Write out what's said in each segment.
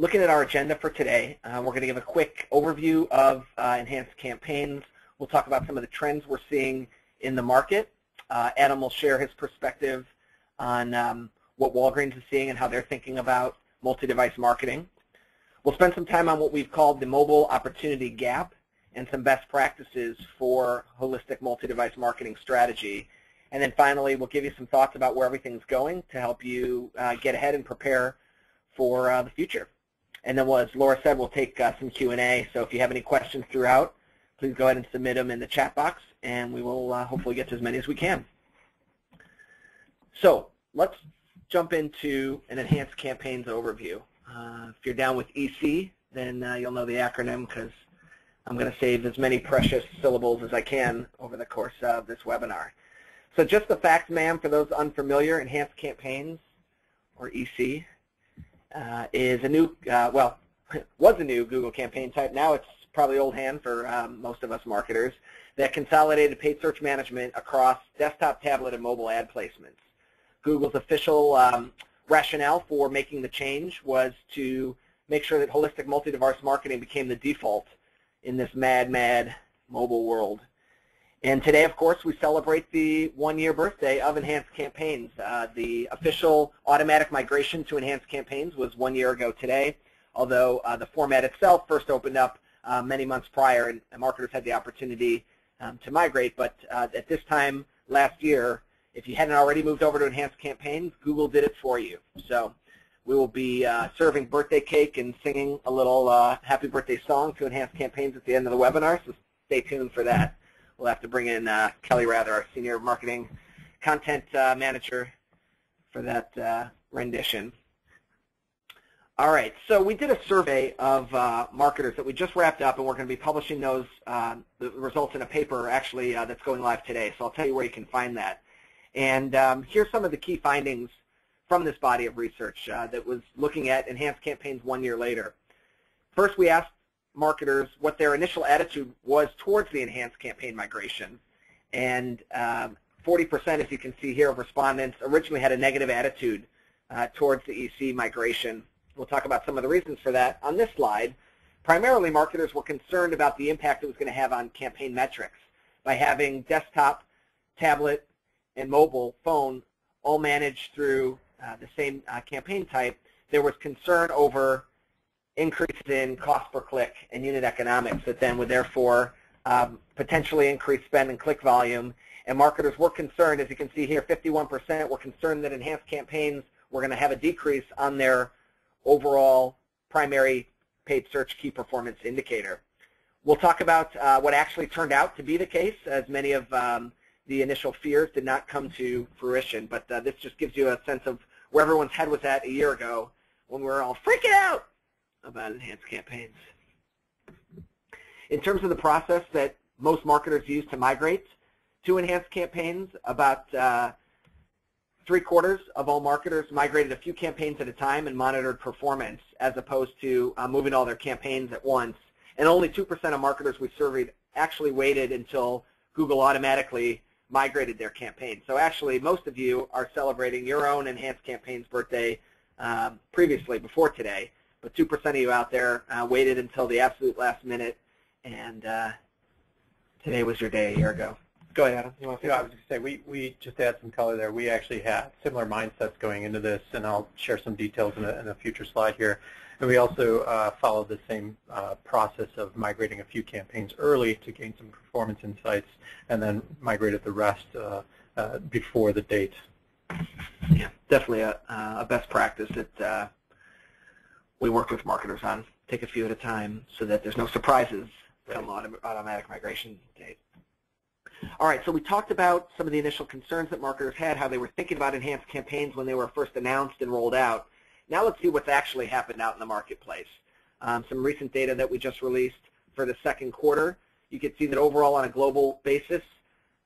looking at our agenda for today, uh, we're going to give a quick overview of uh, enhanced campaigns. We'll talk about some of the trends we're seeing in the market. Uh, Adam will share his perspective on um, what Walgreens is seeing and how they're thinking about multi-device marketing. We'll spend some time on what we've called the mobile opportunity gap and some best practices for holistic multi-device marketing strategy. And then finally, we'll give you some thoughts about where everything's going to help you uh, get ahead and prepare for uh, the future. And then, well, as Laura said, we'll take uh, some Q&A. So if you have any questions throughout, please go ahead and submit them in the chat box, and we will uh, hopefully get to as many as we can. So let's jump into an enhanced campaigns overview. Uh, if you're down with EC, then uh, you'll know the acronym because I'm going to save as many precious syllables as I can over the course of this webinar. So just the facts, ma'am, for those unfamiliar, Enhanced Campaigns, or EC, uh, is a new, uh, well, was a new Google campaign type. Now it's probably old hand for um, most of us marketers that consolidated paid search management across desktop, tablet, and mobile ad placements. Google's official um, rationale for making the change was to make sure that holistic multi-device marketing became the default in this mad, mad mobile world. And today, of course, we celebrate the one-year birthday of Enhanced Campaigns. Uh, the official automatic migration to Enhanced Campaigns was one year ago today, although uh, the format itself first opened up uh, many months prior, and, marketers had the opportunity um, to migrate. But uh, at this time last year, if you hadn't already moved over to Enhanced Campaigns, Google did it for you. So we will be uh, serving birthday cake and singing a little uh, happy birthday song to Enhanced Campaigns at the end of the webinar, so stay tuned for that. We'll have to bring in uh, Kelly Rather, our Senior Marketing Content uh, Manager, for that uh, rendition. All right, so we did a survey of uh, marketers that we just wrapped up, and we're going to be publishing those uh, the results in a paper actually uh, that's going live today. So I'll tell you where you can find that. And um, here's some of the key findings from this body of research that was looking at enhanced campaigns one year later. First, we asked marketers what their initial attitude was towards the enhanced campaign migration. And 40%, um, as you can see here, of respondents originally had a negative attitude uh, towards the EC migration. We'll talk about some of the reasons for that on this slide. Primarily, marketers were concerned about the impact it was going to have on campaign metrics by having desktop, tablet, and mobile phone all managed through uh, the same uh, campaign type. There was concern over increases in cost per click and unit economics that then would therefore um, potentially increase spend and click volume. And marketers were concerned, as you can see here, 51% were concerned that enhanced campaigns were going to have a decrease on their overall primary paid search key performance indicator. We'll talk about uh, what actually turned out to be the case, as many of um, the initial fears did not come to fruition. But uh, this just gives you a sense of where everyone's head was at a year ago when we were all freaking out about enhanced campaigns. In terms of the process that most marketers use to migrate to enhanced campaigns, about uh, three quarters of all marketers migrated a few campaigns at a time and monitored performance as opposed to uh, moving all their campaigns at once. And only 2% of marketers we surveyed actually waited until Google automatically migrated their campaign. So actually, most of you are celebrating your own enhanced campaigns birthday um, previously, before today but 2% of you out there uh, waited until the absolute last minute, and uh, today was your day a year ago. Go ahead, Adam. You want to yeah, I was going to say, we, we just add some color there. We actually had similar mindsets going into this, and I'll share some details in a, in a future slide here. And we also uh, followed the same uh, process of migrating a few campaigns early to gain some performance insights, and then migrated the rest uh, uh before the date. Yeah, definitely a, a best practice. It we work with marketers on. Take a few at a time so that there's no surprises right. come automatic migration date. All right, so we talked about some of the initial concerns that marketers had, how they were thinking about enhanced campaigns when they were first announced and rolled out. Now let's see what's actually happened out in the marketplace. Um, some recent data that we just released for the second quarter. You can see that overall on a global basis,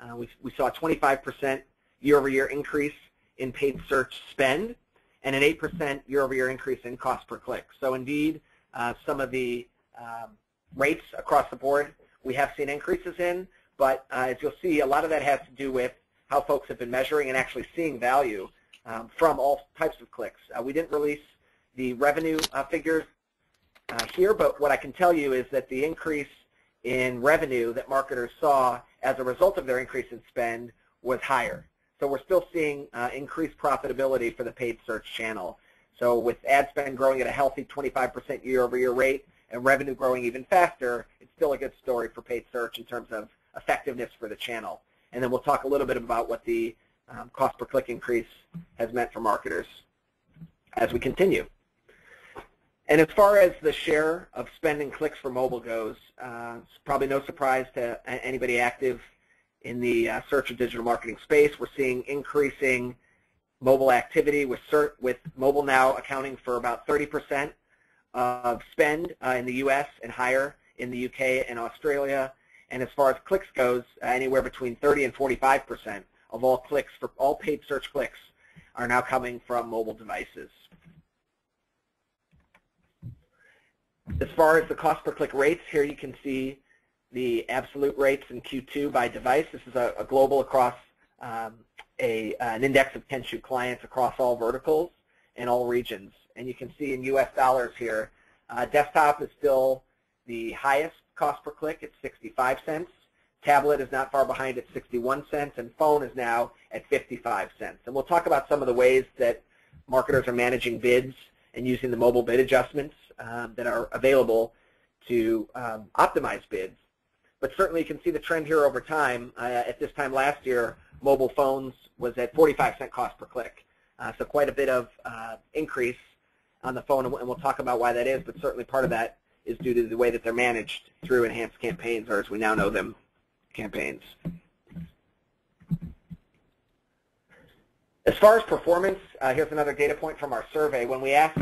uh, we, we saw a 25% year-over-year increase in paid search spend and an 8% year-over-year increase in cost per click. So indeed, uh, some of the um, rates across the board we have seen increases in, but uh, as you'll see, a lot of that has to do with how folks have been measuring and actually seeing value um, from all types of clicks. Uh, we didn't release the revenue uh, figures uh, here, but what I can tell you is that the increase in revenue that marketers saw as a result of their increase in spend was higher. So we're still seeing uh, increased profitability for the paid search channel. So with ad spend growing at a healthy 25% year-over-year rate and revenue growing even faster, it's still a good story for paid search in terms of effectiveness for the channel. And then we'll talk a little bit about what the um, cost per click increase has meant for marketers as we continue. And as far as the share of spending clicks for mobile goes, uh, it's probably no surprise to anybody active in the uh, search and digital marketing space. We're seeing increasing mobile activity with, with mobile now accounting for about 30% of spend uh, in the U.S. and higher in the U.K. and Australia. And as far as clicks goes, uh, anywhere between 30 and 45% of all clicks for all paid search clicks are now coming from mobile devices. As far as the cost per click rates, here you can see the absolute rates in Q2 by device. This is a, a global across um, a, an index of Kenshoo clients across all verticals and all regions. And you can see in U.S. dollars here, uh, desktop is still the highest cost per click at 65 cents. Tablet is not far behind at 61 cents, and phone is now at 55 cents. And we'll talk about some of the ways that marketers are managing bids and using the mobile bid adjustments um, that are available to um, optimize bids. But certainly you can see the trend here over time. Uh, at this time last year, mobile phones was at 45 cent cost per click. Uh, so quite a bit of uh, increase on the phone, and we'll talk about why that is, but certainly part of that is due to the way that they're managed through enhanced campaigns, or as we now know them, campaigns. As far as performance, uh, here's another data point from our survey. When we asked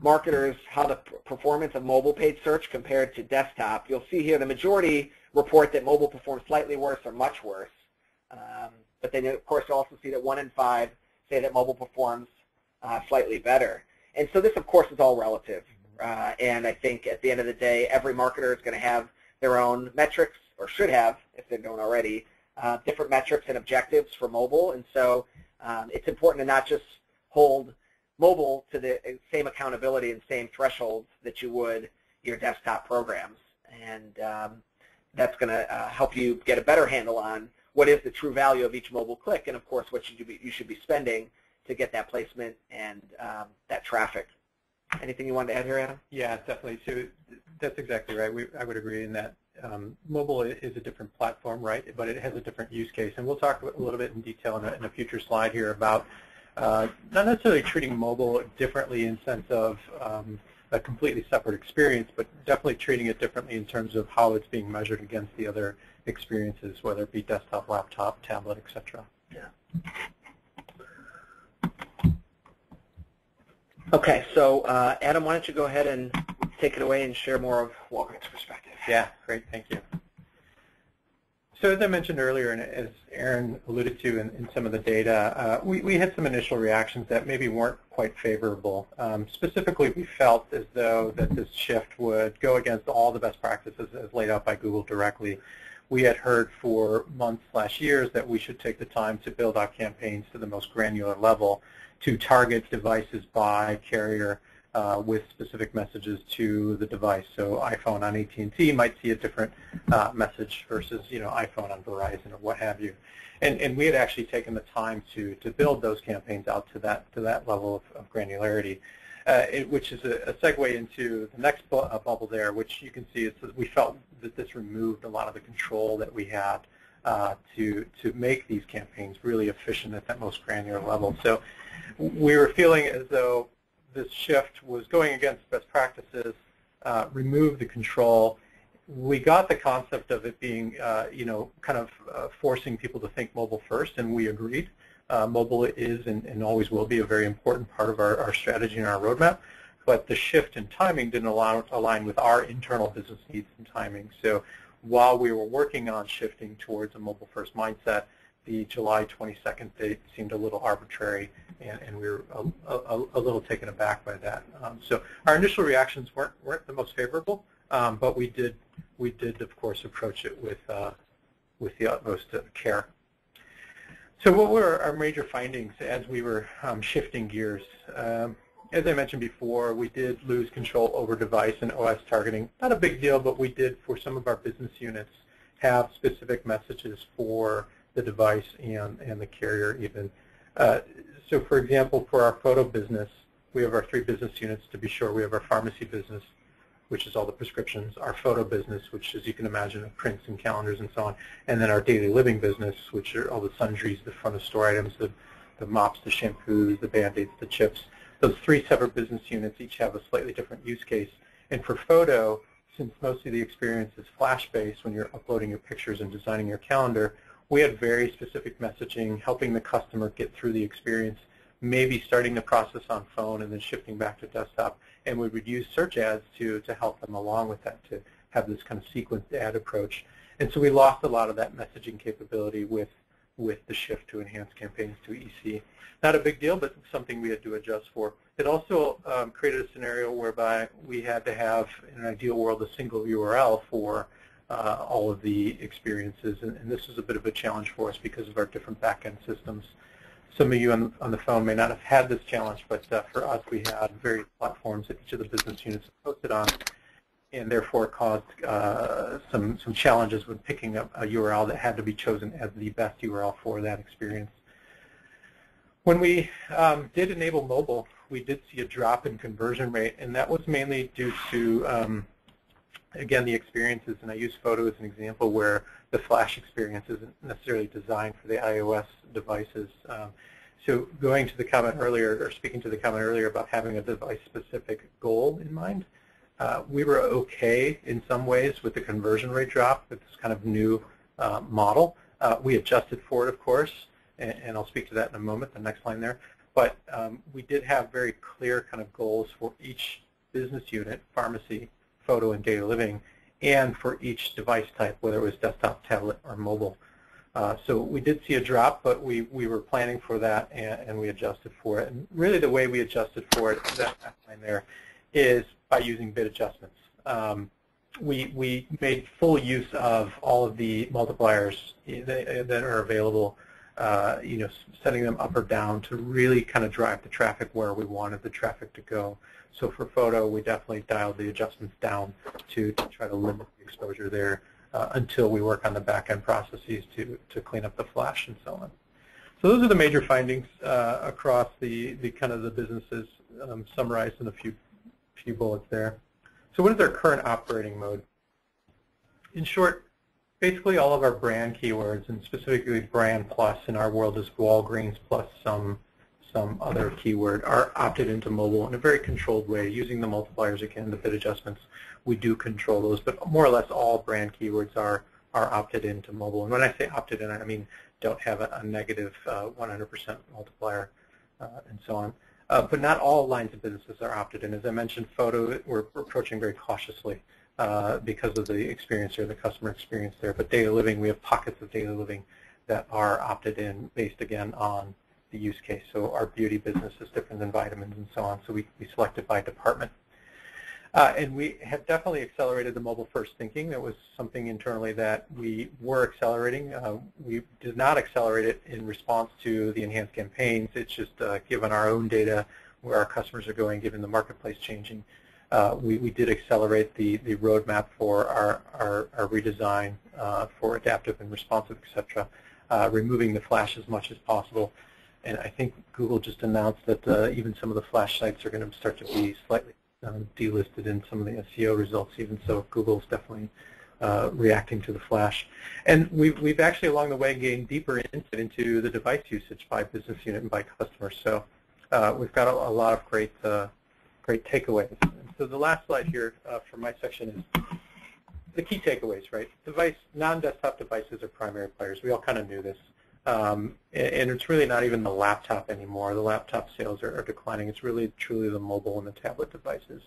marketers how the performance of mobile paid search compared to desktop, you'll see here the majority report that mobile performs slightly worse or much worse. Um, but then, of course, you also see that one in five say that mobile performs uh, slightly better. And so this, of course, is all relative. Uh, and I think at the end of the day, every marketer is going to have their own metrics, or should have, if they don't already, uh, different metrics and objectives for mobile. And so um, it's important to not just hold mobile to the same accountability and same thresholds that you would your desktop programs. And um, that's going to uh, help you get a better handle on what is the true value of each mobile click, and of course what you, be, you should be spending to get that placement and um, that traffic. Anything you wanted to add here, Adam? Yeah, definitely. So that's exactly right. We, I would agree in that um, mobile is a different platform, right? But it has a different use case, and we'll talk a little bit in detail in a, in a future slide here about uh, not necessarily treating mobile differently in sense of um, a completely separate experience, but definitely treating it differently in terms of how it's being measured against the other experiences, whether it be desktop, laptop, tablet, etc. Yeah. Okay, so uh, Adam, why don't you go ahead and take it away and share more of Walgreens' perspective? Yeah, great, thank you. So as I mentioned earlier, and as Aaron alluded to in, in some of the data, uh, we, we, had some initial reactions that maybe weren't quite favorable. Um, specifically, we felt as though that this shift would go against all the best practices as laid out by Google directly. We had heard for months slash years that we should take the time to build out campaigns to the most granular level to target devices by carrier uh, with specific messages to the device. So iPhone on AT&T might see a different uh, message versus you know iPhone on Verizon or what have you. And, and we had actually taken the time to, to build those campaigns out to that, to that level of, of granularity, uh, it, which is a, a, segue into the next bu uh, bubble there, which you can see is we felt that this removed a lot of the control that we had uh, to, to make these campaigns really efficient at that most granular level. So we were feeling as though this shift was going against best practices, uh, remove the control. We got the concept of it being, uh, you know, kind of uh, forcing people to think mobile first, and we agreed. Uh, mobile is and, and, always will be a very important part of our, our, strategy and our roadmap, but the shift in timing didn't allow, align with our internal business needs and timing. So while we were working on shifting towards a mobile-first mindset, the July 22nd date seemed a little arbitrary, and, and we were a, a, a, little taken aback by that. Um, so our initial reactions weren't weren't the most favorable, um, but we did we did of course approach it with uh, with the utmost care. So what were our major findings as we were um, shifting gears? Um, as I mentioned before, we did lose control over device and OS targeting. Not a big deal, but we did, for some of our business units, have specific messages for the device and, and the carrier even. Uh, so for example, for our photo business, we have our three business units to be sure. We have our pharmacy business, which is all the prescriptions, our photo business, which as you can imagine, prints and calendars and so on, and then our daily living business, which are all the sundries, the front of store items, the, the mops, the shampoos, the band-aids, the chips. Those three separate business units each have a slightly different use case. And for photo, since most of the experience is flash-based when you're uploading your pictures and designing your calendar, we had very specific messaging helping the customer get through the experience, maybe starting the process on phone and then shifting back to desktop. And we would use search ads to, to help them along with that, to have this kind of sequenced ad approach. And so we lost a lot of that messaging capability with, with the shift to enhanced campaigns to EC. Not a big deal, but something we had to adjust for. It also um, created a scenario whereby we had to have, in an ideal world, a single URL for uh, all of the experiences. And, and, this is a bit of a challenge for us because of our different back-end systems. Some of you on, on, the phone may not have had this challenge, but uh, for us, we had various platforms that each of the business units posted on, and therefore caused uh, some, some challenges with picking up a URL that had to be chosen as the best URL for that experience. When we um, did enable mobile, we did see a drop in conversion rate, and that was mainly due to um, again, the experiences, and I use photo as an example where the flash experience isn't necessarily designed for the iOS devices. Um, so going to the comment earlier, or speaking to the comment earlier about having a device-specific goal in mind, uh, we were okay in some ways with the conversion rate drop with this kind of new uh, model. Uh, we adjusted for it, of course, and, and, I'll speak to that in a moment, the next line there. But um, we did have very clear kind of goals for each business unit, pharmacy, photo and daily living, and for each device type, whether it was desktop, tablet, or mobile. Uh, so we did see a drop, but we, we were planning for that, and, and, we adjusted for it. And really the way we adjusted for it, that line there, is by using bid adjustments. Um, we, we made full use of all of the multipliers that, that are available, uh, you know, setting them up or down to really kind of drive the traffic where we wanted the traffic to go. So for photo, we definitely dialed the adjustments down to, to try to limit the exposure there uh, until we work on the back-end processes to, to clean up the flash and so on. So those are the major findings uh, across the, the kind of the businesses um, summarized in a few, few bullets there. So what is our current operating mode? In short, basically all of our brand keywords, and specifically brand plus in our world is Walgreens plus some some other keyword are opted into mobile in a very controlled way using the multipliers again, the bid adjustments. We do control those, but more or less all brand keywords are are opted into mobile. And when I say opted in, I mean don't have a, a negative 100% uh, multiplier uh, and so on. Uh, but not all lines of businesses are opted in. As I mentioned, photo, we're, approaching very cautiously uh, because of the experience or the customer experience there. But daily living, we have pockets of daily living that are opted in based, again, on the use case. So our beauty business is different than vitamins and so on. So we, we selected by department. Uh, and we have definitely accelerated the mobile first thinking. That was something internally that we were accelerating. Uh, we did not accelerate it in response to the enhanced campaigns. It's just uh, given our own data where our customers are going, given the marketplace changing. Uh, we, we did accelerate the, the roadmap for our, our, our redesign uh, for adaptive and responsive, et cetera, uh, removing the flash as much as possible and I think Google just announced that uh, even some of the flash sites are going to start to be slightly um, delisted in some of the SEO results. Even so, Google's definitely uh, reacting to the flash. And we've, we've actually along the way gained deeper insight into the device usage by business unit and by customer. So uh, we've got a, a, lot of great, uh, great takeaways. And so the last slide here uh, for my section is the key takeaways, right? Device, non-desktop devices are primary players. We all kind of knew this. Um, and it's really not even the laptop anymore. The laptop sales are, are, declining. It's really truly the mobile and the tablet devices.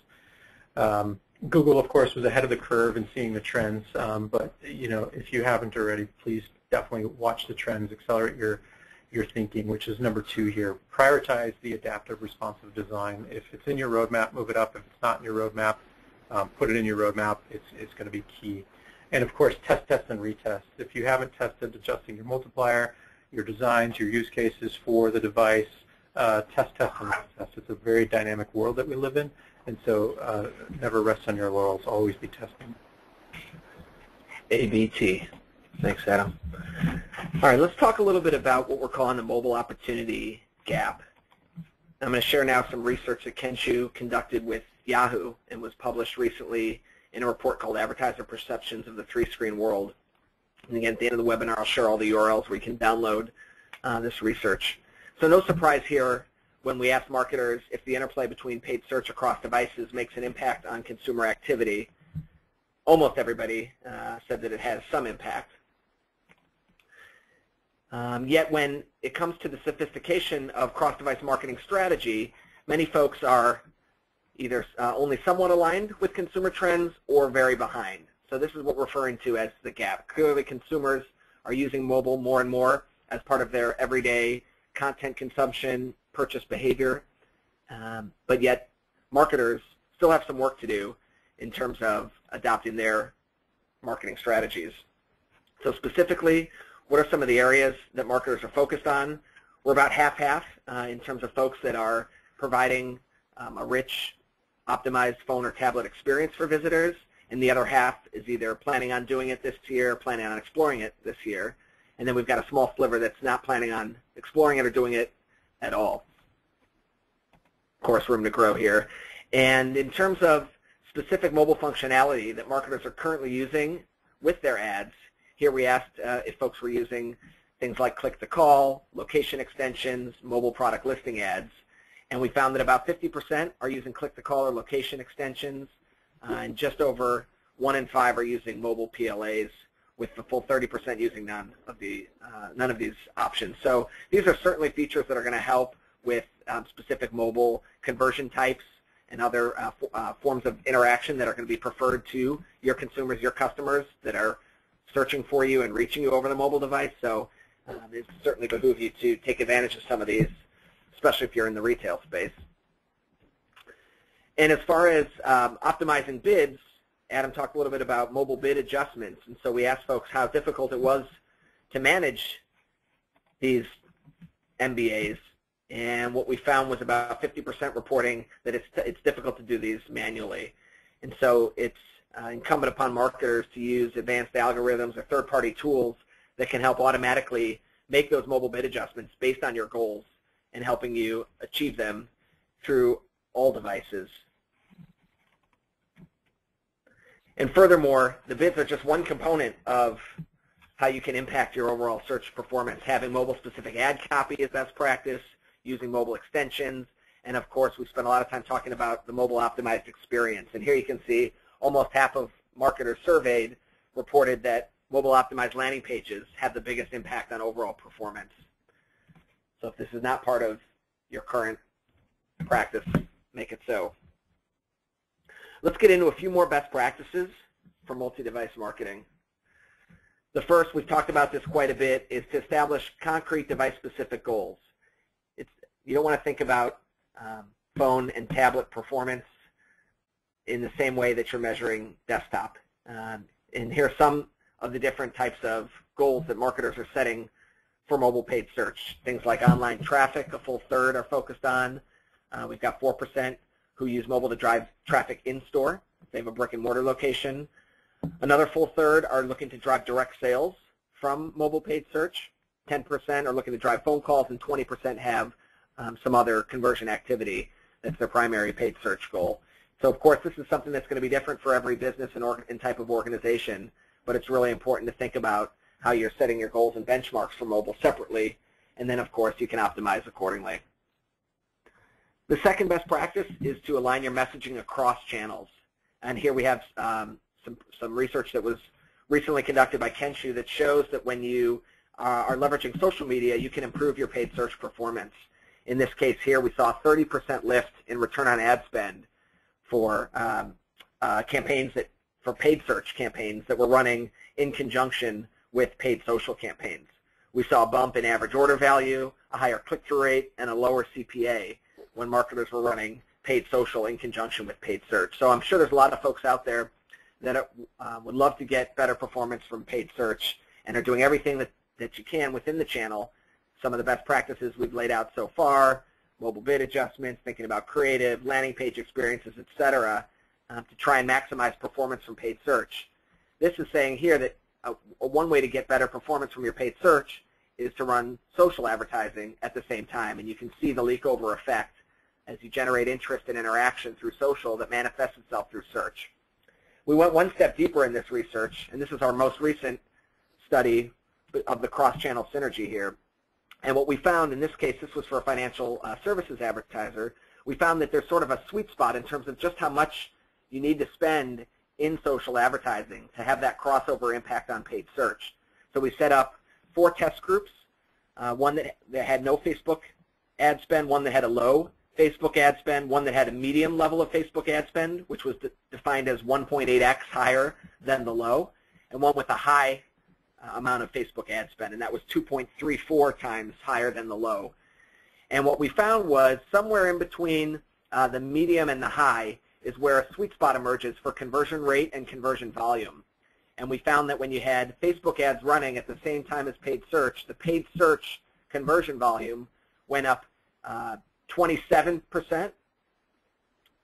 Um, Google, of course, was ahead of the curve in seeing the trends. Um, but you know, if you haven't already, please definitely watch the trends, accelerate your your thinking, which is number two here. Prioritize the adaptive responsive design. If it's in your roadmap, move it up. If it's not in your roadmap, um, put it in your roadmap. It's, it's going to be key. And of course, test, test, and retest. If you haven't tested adjusting your multiplier, your designs, your use cases for the device, uh, test, test, and test. It's a very dynamic world that we live in, and so uh, never rest on your laurels. Always be testing. ABT. Thanks, Adam. All right, let's talk a little bit about what we're calling the mobile opportunity gap. I'm going to share now some research that Kenshoo conducted with Yahoo and was published recently in a report called Advertiser Perceptions of the Three-Screen World. And again, at the end of the webinar, I'll share all the URLs where you can download uh, this research. So no surprise here when we ask marketers if the interplay between paid search across devices makes an impact on consumer activity. Almost everybody uh, said that it has some impact. Um, yet when it comes to the sophistication of cross-device marketing strategy, many folks are either uh, only somewhat aligned with consumer trends or very behind. So this is what we're referring to as the gap. Clearly consumers are using mobile more and more as part of their everyday content consumption, purchase behavior, um, but yet marketers still have some work to do in terms of adopting their marketing strategies. So specifically, what are some of the areas that marketers are focused on? We're about half-half uh, in terms of folks that are providing um, a rich, optimized phone or tablet experience for visitors, and the other half is either planning on doing it this year, planning on exploring it this year, and then we've got a small sliver that's not planning on exploring it or doing it at all. Of course, room to grow here. And in terms of specific mobile functionality that marketers are currently using with their ads, here we asked uh, if folks were using things like click to call, location extensions, mobile product listing ads. And we found that about 50% are using click to call or location extensions, uh, and just over one in five are using mobile PLAs, with the full 30% using none of the uh, none of these options. So these are certainly features that are going to help with um, specific mobile conversion types and other uh, uh, forms of interaction that are going to be preferred to your consumers, your customers that are searching for you and reaching you over the mobile device. So um, it certainly behooves you to take advantage of some of these, especially if you're in the retail space. And as far as um, optimizing bids, Adam talked a little bit about mobile bid adjustments. And so we asked folks how difficult it was to manage these MBAs. And what we found was about 50% reporting that it's, it's difficult to do these manually. And so it's uh, incumbent upon marketers to use advanced algorithms or third-party tools that can help automatically make those mobile bid adjustments based on your goals and helping you achieve them through all devices. And furthermore, the bids are just one component of how you can impact your overall search performance. Having mobile-specific ad copy is best practice, using mobile extensions, and of course, we spent a lot of time talking about the mobile optimized experience. And here you can see almost half of marketers surveyed reported that mobile optimized landing pages have the biggest impact on overall performance. So if this is not part of your current practice, make it so. Let's get into a few more best practices for multi-device marketing. The first, we've talked about this quite a bit, is to establish concrete device-specific goals. It's, you don't want to think about um, phone and tablet performance in the same way that you're measuring desktop. Um, and here are some of the different types of goals that marketers are setting for mobile paid search. Things like online traffic, a full third are focused on. Uh, we've got 4% who use mobile to drive traffic in-store. They have a brick and mortar location. Another full third are looking to drive direct sales from mobile paid search. 10% are looking to drive phone calls, and 20% have um, some other conversion activity that's their primary paid search goal. So of course, this is something that's going to be different for every business and, and type of organization, but it's really important to think about how you're setting your goals and benchmarks for mobile separately, and then of course you can optimize accordingly. The second best practice is to align your messaging across channels. And here we have um, some, some research that was recently conducted by Kenshoo that shows that when you uh, are leveraging social media, you can improve your paid search performance. In this case here, we saw a 30% lift in return on ad spend for um, uh, campaigns that for paid search campaigns that were running in conjunction with paid social campaigns. We saw a bump in average order value, a higher click-through rate, and a lower CPA when marketers were running paid social in conjunction with paid search. So I'm sure there's a lot of folks out there that uh, would love to get better performance from paid search and are doing everything that, that you can within the channel. Some of the best practices we've laid out so far mobile bid adjustments, thinking about creative, landing page experiences, etc., um, to try and maximize performance from paid search. This is saying here that uh, one way to get better performance from your paid search is to run social advertising at the same time, and you can see the leak over effect as you generate interest and interaction through social that manifests itself through search. We went one step deeper in this research, and this is our most recent study of the cross-channel synergy here. And what we found, in this case, this was for a financial uh, services advertiser, we found that there's sort of a sweet spot in terms of just how much you need to spend in social advertising to have that crossover impact on paid search. So we set up four test groups, uh, one that, that had no Facebook ad spend, one that had a low Facebook ad spend, one that had a medium level of Facebook ad spend, which was de defined as 1.8x higher than the low, and one with a high uh, amount of Facebook ad spend, and that was 2.34 times higher than the low. And what we found was somewhere in between uh, the medium and the high is where a sweet spot emerges for conversion rate and conversion volume. And we found that when you had Facebook ads running at the same time as paid search, the paid search conversion volume went up uh, 27%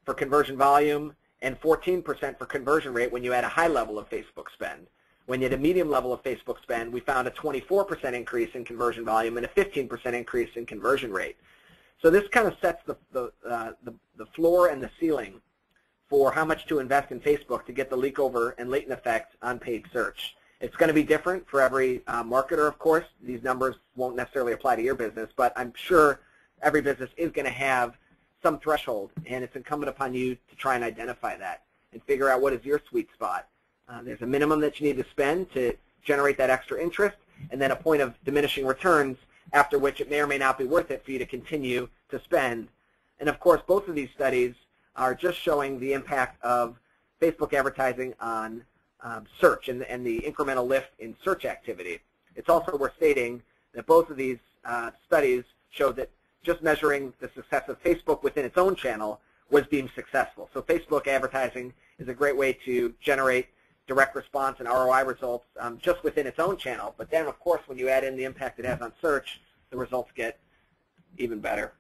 for conversion volume and 14% for conversion rate when you had a high level of Facebook spend. When you had a medium level of Facebook spend, we found a 24% increase in conversion volume and a 15% increase in conversion rate. So this kind of sets the, the, uh, the, the floor and the ceiling for how much to invest in Facebook to get the leak over and latent effect on paid search. It's going to be different for every uh, marketer, of course. These numbers won't necessarily apply to your business, but I'm sure every business is going to have some threshold, and it's incumbent upon you to try and identify that and figure out what is your sweet spot. Uh, there's a minimum that you need to spend to generate that extra interest, and then a point of diminishing returns after which it may or may not be worth it for you to continue to spend. And of course, both of these studies are just showing the impact of Facebook advertising on um, search and, and, the incremental lift in search activity. It's also worth stating that both of these uh, studies show that just measuring the success of Facebook within its own channel was deemed successful. So Facebook advertising is a great way to generate direct response and ROI results um, just within its own channel. But then, of course, when you add in the impact it has on search, the results get even better.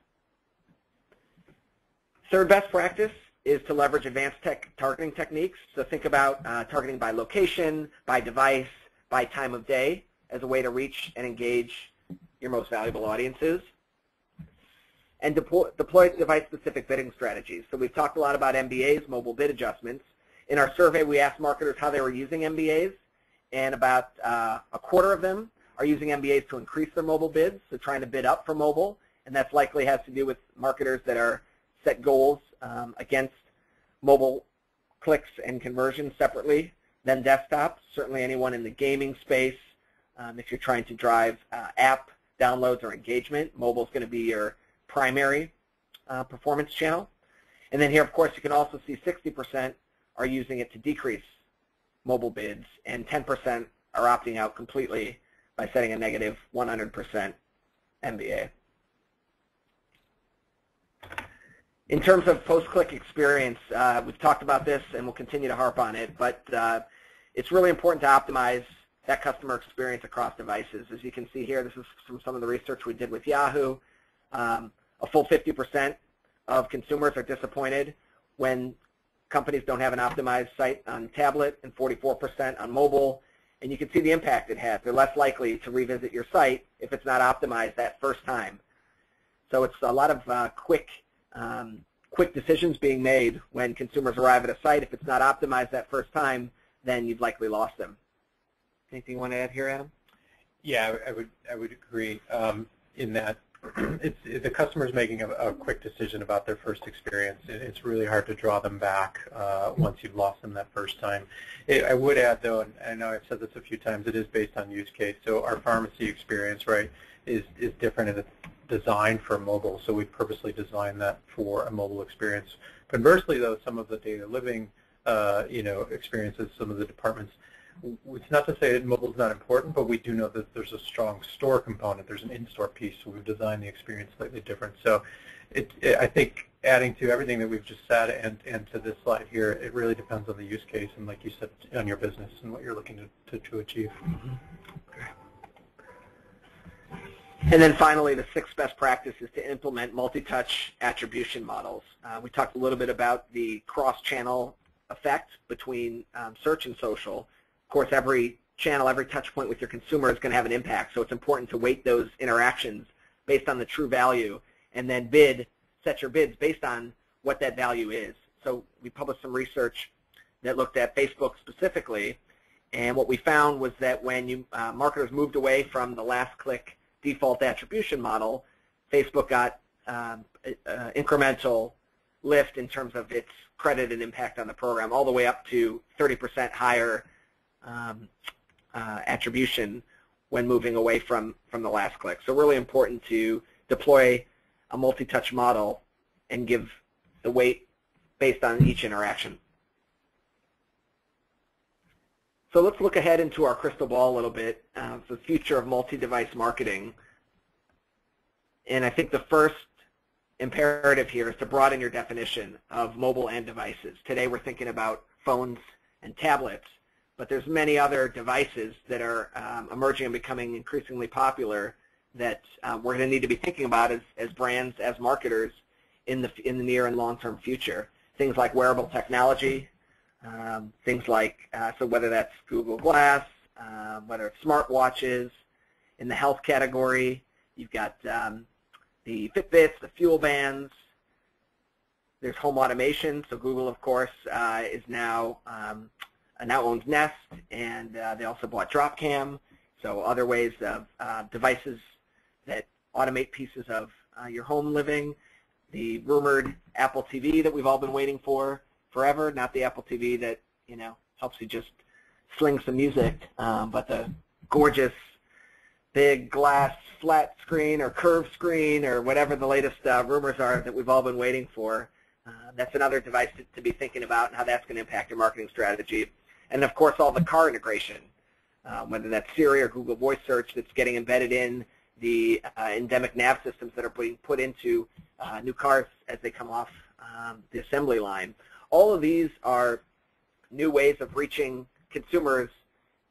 Third best practice is to leverage advanced tech targeting techniques. So think about uh, targeting by location, by device, by time of day as a way to reach and engage your most valuable audiences and deploy, deploy device-specific bidding strategies. So we've talked a lot about MBAs, mobile bid adjustments. In our survey, we asked marketers how they were using MBAs, and about uh, a quarter of them are using MBAs to increase their mobile bids, so trying to bid up for mobile, and that likely has to do with marketers that are set goals um, against mobile clicks and conversions separately than desktop. Certainly anyone in the gaming space, um, if you're trying to drive uh, app downloads or engagement, mobile is going to be your primary uh, performance channel. And then here, of course, you can also see 60% are using it to decrease mobile bids, and 10% are opting out completely by setting a negative 100% MBA. In terms of post-click experience, uh, we've talked about this and we'll continue to harp on it, but uh, it's really important to optimize that customer experience across devices. As you can see here, this is from some of the research we did with Yahoo. Um, a full 50% of consumers are disappointed when companies don't have an optimized site on tablet and 44% on mobile. And you can see the impact it has. They're less likely to revisit your site if it's not optimized that first time. So it's a lot of uh, quick, um, quick decisions being made when consumers arrive at a site. If it's not optimized that first time, then you've likely lost them. Anything you want to add here, Adam? Yeah, I would I would agree um, in that it's the customer's making a, a, quick decision about their first experience. It, it's really hard to draw them back uh, once you've lost them that first time. It, I would add, though, and I know I've said this a few times, it is based on use case. So our pharmacy experience, right, is is different and it's designed for mobile. So we purposely designed that for a mobile experience. Conversely, though, some of the daily living, uh, you know, experiences, some of the departments it's not to say that mobile is not important, but we do know that there's a strong store component. There's an in-store piece, so we've designed the experience slightly different. So it, it, I think adding to everything that we've just said and, and to this slide here, it really depends on the use case and, like you said, on your business and what you're looking to, to, to achieve. Mm -hmm. And then finally, the sixth best practice is to implement multi-touch attribution models. Uh, we talked a little bit about the cross-channel effect between um, search and social. Course, every channel, every touch point with your consumer is going to have an impact, so it's important to weight those interactions based on the true value and then bid, set your bids based on what that value is. So we published some research that looked at Facebook specifically, and what we found was that when you, uh, marketers moved away from the last click default attribution model, Facebook got um, uh, incremental lift in terms of its credit and impact on the program, all the way up to 30% higher um, uh, attribution when moving away from, from the last click. So really important to deploy a multi-touch model and give the weight based on each interaction. So let's look ahead into our crystal ball a little bit, uh, the future of multi-device marketing. And I think the first imperative here is to broaden your definition of mobile and devices. Today we're thinking about phones and tablets, but there's many other devices that are um, emerging and becoming increasingly popular that um, we're going to need to be thinking about as, as brands, as marketers in the, in the near and long-term future. Things like wearable technology, um, things like, uh, so whether that's Google Glass, uh, whether it's smartwatches, in the health category, you've got um, the Fitbits, the Fuel Bands, there's home automation, so Google, of course, uh, is now now owns Nest, and uh, they also bought Dropcam. So other ways of uh, devices that automate pieces of uh, your home living. The rumored Apple TV that we've all been waiting for forever, not the Apple TV that you know helps you just sling some music, um, but the gorgeous big glass flat screen or curved screen or whatever the latest uh, rumors are that we've all been waiting for. Uh, that's another device to, to, be thinking about and how that's going to impact your marketing strategy. And of course, all the car integration, uh, whether that's Siri or Google Voice Search that's getting embedded in the uh, endemic nav systems that are being put into uh, new cars as they come off um, the assembly line. All of these are new ways of reaching consumers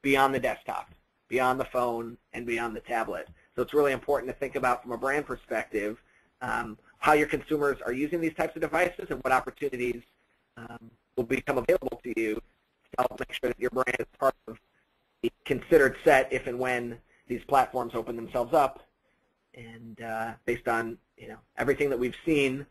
beyond the desktop, beyond the phone, and beyond the tablet. So it's really important to think about from a brand perspective um, how your consumers are using these types of devices and what opportunities um, will become available to you help make sure that your brand is part of the considered set if and when these platforms open themselves up. And uh, based on you know everything that we've seen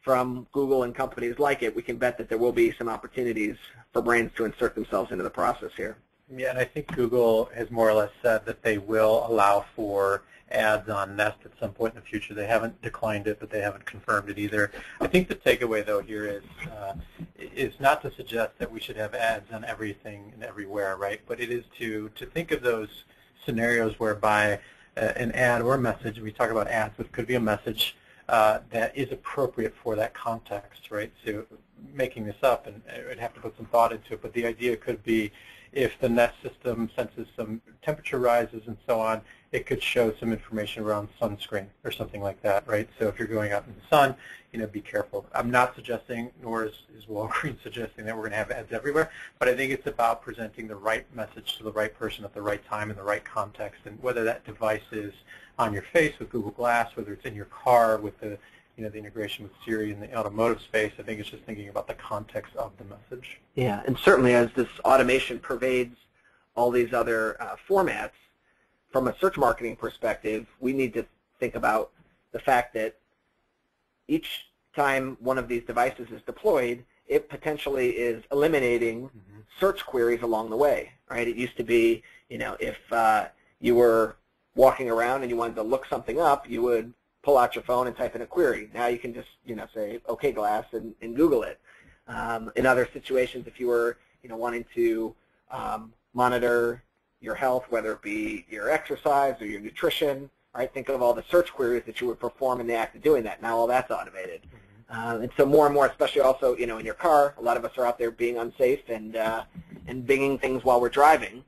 from Google and companies like it, we can bet that there will be some opportunities for brands to insert themselves into the process here. Yeah, and I think Google has more or less said that they will allow for ads on Nest at some point in the future. They haven't declined it, but they haven't confirmed it either. I think the takeaway, though, here is uh, is not to suggest that we should have ads on everything and everywhere, right? But it is to to think of those scenarios whereby uh, an ad or a message, we talk about ads, but it could be a message uh, that is appropriate for that context, right? So making this up, and I'd have to put some thought into it, but the idea could be if the Nest system senses some temperature rises and so on, it could show some information around sunscreen or something like that, right? So if you're going out in the sun, you know, be careful. I'm not suggesting, nor is, is Walgreens suggesting that we're going to have ads everywhere, but I think it's about presenting the right message to the right person at the right time in the right context, and whether that device is on your face with Google Glass, whether it's in your car with the you know, the integration with Siri in the automotive space. I think it's just thinking about the context of the message. Yeah, and certainly as this automation pervades all these other uh, formats, from a search marketing perspective, we need to think about the fact that each time one of these devices is deployed, it potentially is eliminating mm-hmm. search queries along the way, right? It used to be, you know, if uh, you were walking around and you wanted to look something up, you would pull out your phone and type in a query. Now you can just, you know, say, okay, glass, and, and Google it. Um, in other situations, if you were, you know, wanting to um, monitor your health, whether it be your exercise or your nutrition, right? Think of all the search queries that you would perform in the act of doing that. Now all that's automated. Mm-hmm. Um, and so more and more, especially also, you know, in your car, a lot of us are out there being unsafe and uh, and binging things while we're driving.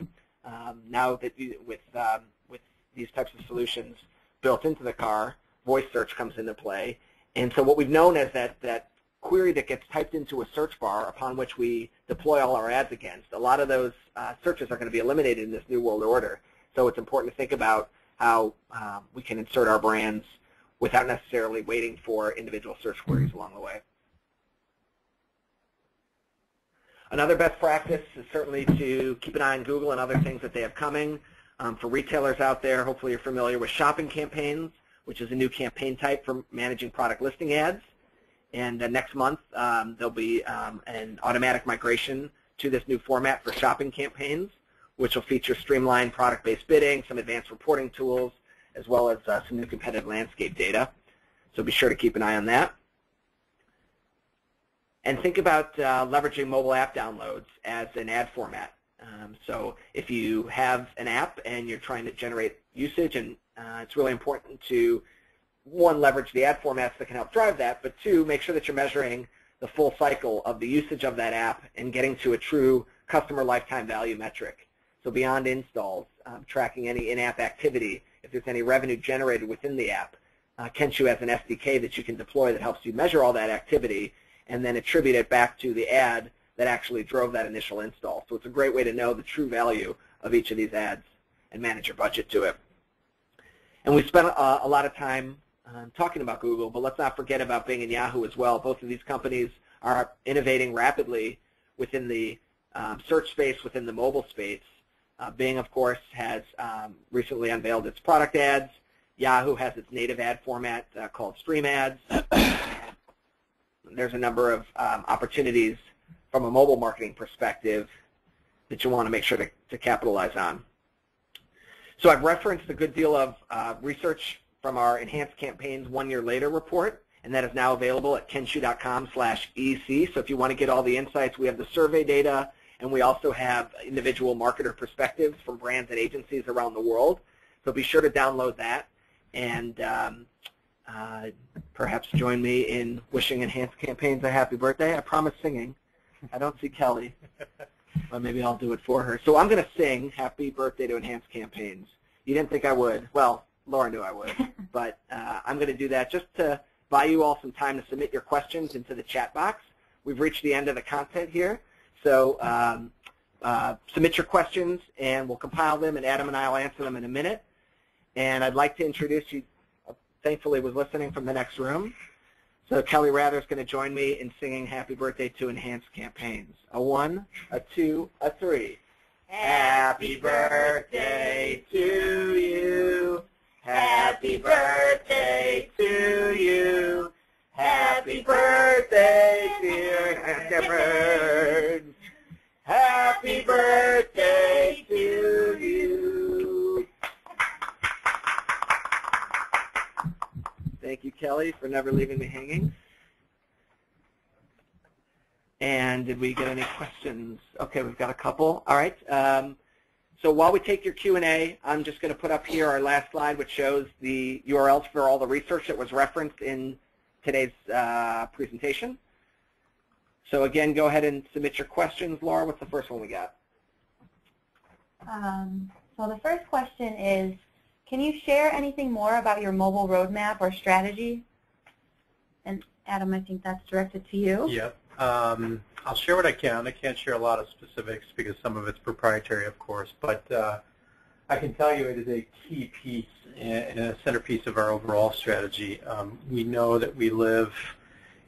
Um, now that you, with um, with these types of solutions built into the car, voice search comes into play. And so what we've known is that, that query that gets typed into a search bar upon which we deploy all our ads against, a lot of those uh, searches are going to be eliminated in this new world order. So it's important to think about how uh, we can insert our brands without necessarily waiting for individual search queries along the way. Another best practice is certainly to keep an eye on Google and other things that they have coming. Um, for retailers out there, hopefully you're familiar with shopping campaigns, which is a new campaign type for managing product listing ads. And uh, next month, um, there'll be um, an automatic migration to this new format for shopping campaigns, which will feature streamlined product-based bidding, some advanced reporting tools, as well as uh, some new competitive landscape data. So be sure to keep an eye on that. And think about uh, leveraging mobile app downloads as an ad format. Um, so if you have an app and you're trying to generate usage, and uh, it's really important to, one, leverage the ad formats that can help drive that, but two, make sure that you're measuring the full cycle of the usage of that app and getting to a true customer lifetime value metric. So beyond installs, um, tracking any in-app activity, if there's any revenue generated within the app, uh, Kenshoo has an SDK that you can deploy that helps you measure all that activity and then attribute it back to the ad that actually drove that initial install. So it's a great way to know the true value of each of these ads and manage your budget to it. And we spent uh, a lot of time um, talking about Google, but let's not forget about Bing and Yahoo as well. Both of these companies are innovating rapidly within the um, search space, within the mobile space. Uh, Bing, of course, has um, recently unveiled its product ads. Yahoo has its native ad format uh, called Stream Ads there's a number of um, opportunities from a mobile marketing perspective that you want to make sure to, to capitalize on. So I've referenced a good deal of uh, research from our Enhanced Campaigns One Year Later report, and that is now available at kenshoo.com slash EC. So if you want to get all the insights, we have the survey data, and we also have individual marketer perspectives from brands and agencies around the world. So be sure to download that. And um, uh, perhaps join me in wishing Enhanced Campaigns a happy birthday. I promise singing. I don't see Kelly, but maybe I'll do it for her. So I'm going to sing happy birthday to Enhanced Campaigns. You didn't think I would. Well, Laura knew I would. But uh, I'm going to do that just to buy you all some time to submit your questions into the chat box. We've reached the end of the content here. So um, uh, submit your questions, and we'll compile them, and Adam and I will answer them in a minute. And I'd like to introduce you thankfully was listening from the next room. So Kelly Rather is going to join me in singing Happy Birthday to Enhanced Campaigns. A one, a two, a three. Happy birthday to you. Happy birthday to you. Happy birthday, dear Hannah Happy birthday to you. Thank you, Kelly, for never leaving me hanging. And did we get any questions? Okay, we've got a couple. All right. Um, so while we take your Q&A, I'm just going to put up here our last slide, which shows the URLs for all the research that was referenced in today's uh, presentation. So again, go ahead and submit your questions. Laura, what's the first one we got? Um, so the first question is, can you share anything more about your mobile roadmap or strategy? And Adam, I think that's directed to you. Yep. Um, I'll share what I can. I can't share a lot of specifics because some of it's proprietary, of course, but uh, I can tell you it is a key piece and a centerpiece of our overall strategy. Um, we know that we live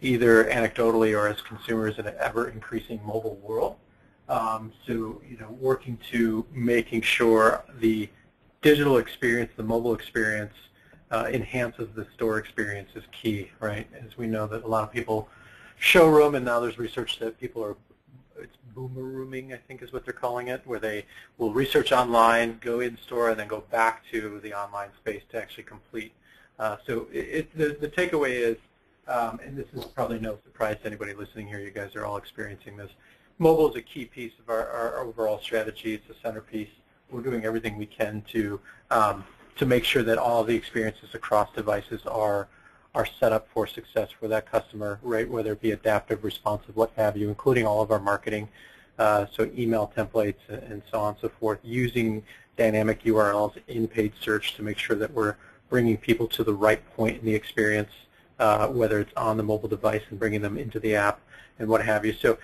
either anecdotally or as consumers in an ever-increasing mobile world. Um, so, you know, working to making sure the digital experience, the mobile experience, uh, enhances the store experience is key, right? As we know that a lot of people showroom, and now there's research that people are, it's boomer rooming, I think is what they're calling it, where they will research online, go in store, and then go back to the online space to actually complete. Uh, so it, it, the, the takeaway is, um, and this is probably no surprise to anybody listening here, you guys are all experiencing this, mobile is a key piece of our, our overall strategy. It's a centerpiece we're doing everything we can to um, to make sure that all the experiences across devices are are set up for success for that customer, right? Whether it be adaptive, responsive, what have you, including all of our marketing, uh, so email templates and so on and so forth, using dynamic URLs in paid search to make sure that we're bringing people to the right point in the experience, uh, whether it's on the mobile device and bringing them into the app and what have you. So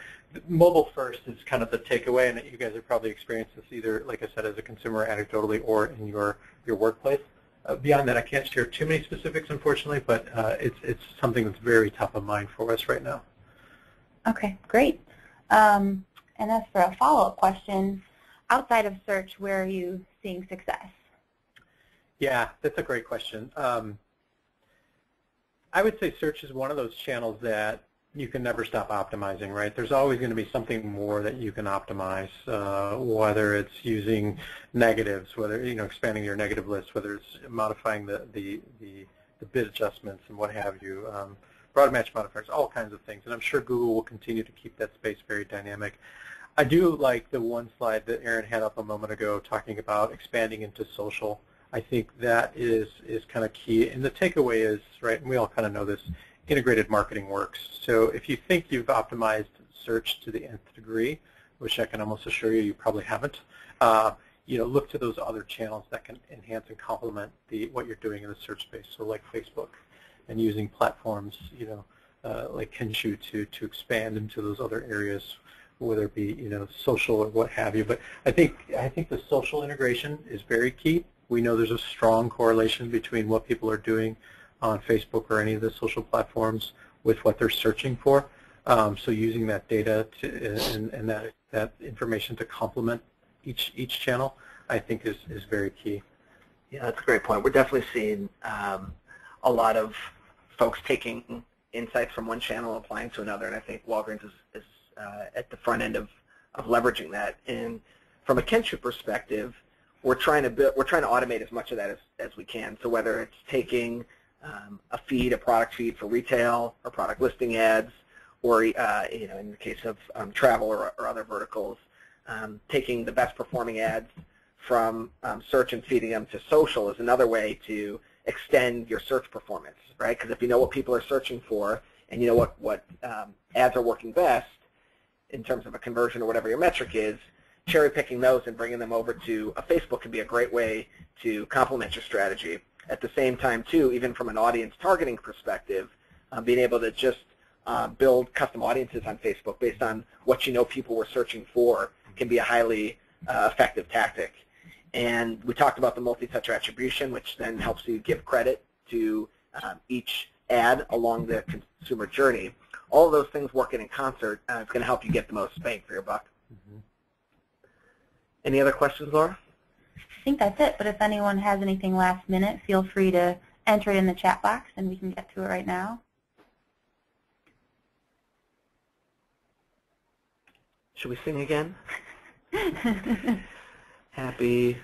mobile first is kind of the takeaway, and you guys have probably experienced this either, like I said, as a consumer anecdotally or in your, your workplace. Uh, beyond that, I can't share too many specifics, unfortunately, but uh, it's, it's something that's very top of mind for us right now. Okay, great. Um, and as for a follow-up question, outside of search, where are you seeing success? Yeah, that's a great question. Um, I would say search is one of those channels that you can never stop optimizing, right? There's always going to be something more that you can optimize, uh, whether it's using negatives, whether, you know, expanding your negative list, whether it's modifying the, the, the, the bid adjustments and what have you, um, broad match modifiers, all kinds of things. And I'm sure Google will continue to keep that space very dynamic. I do like the one slide that Aaron had up a moment ago talking about expanding into social. I think that is, is kind of key. And the takeaway is, right, and we all kind of know this, integrated marketing works. So if you think you've optimized search to the nth degree, which I can almost assure you you probably haven't, uh, you know, look to those other channels that can enhance and complement the what you're doing in the search space. So like Facebook, and using platforms, you know, uh, like Kenshoo to to expand into those other areas, whether it be you know social or what have you. But I think I think the social integration is very key. We know there's a strong correlation between what people are doing on Facebook or any of the social platforms with what they're searching for. Um, so using that data to, and, and, that, that information to complement each, each channel, I think is, is very key. Yeah, that's a great point. We're definitely seeing um, a lot of folks taking insights from one channel and applying to another, and I think Walgreens is, is uh, at the front end of, of leveraging that. And from a Kenshoo perspective, we're trying to build, we're trying to automate as much of that as, as we can. So whether it's taking um, a feed, a product feed for retail or product listing ads, or uh, you know, in the case of um, travel or, or, other verticals, um, taking the best performing ads from um, search and feeding them to social is another way to extend your search performance, right? Because if you know what people are searching for and you know what, what um, ads are working best in terms of a conversion or whatever your metric is, cherry picking those and bringing them over to a Facebook can be a great way to complement your strategy. At the same time, too, even from an audience targeting perspective, uh, being able to just uh, build custom audiences on Facebook based on what you know people were searching for can be a highly uh, effective tactic. And we talked about the multi-touch attribution, which then helps you give credit to um, each ad along the consumer journey. All of those things working in concert uh, is going to help you get the most bang for your buck. Mm -hmm. Any other questions, Laura? I think that's it, but if anyone has anything last minute, feel free to enter it in the chat box and we can get to it right now. Should we sing again? Happy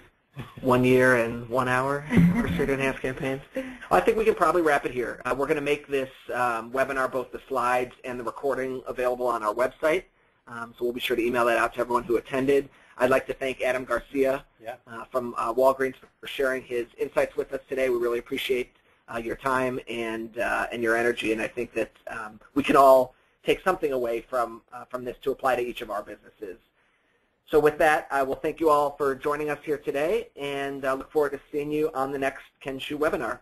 one year and one hour for Street Enhanced campaigns. Well, I think we can probably wrap it here. Uh, we're going to make this um, webinar, both the slides and the recording, available on our website. Um, so we'll be sure to email that out to everyone who attended. I'd like to thank Adam Garcia yeah. uh, from uh, Walgreens for sharing his insights with us today. We really appreciate uh, your time and uh, and your energy, and I think that um, we can all take something away from uh, from this to apply to each of our businesses. So with that, I will thank you all for joining us here today, and I look forward to seeing you on the next Kenshoo webinar.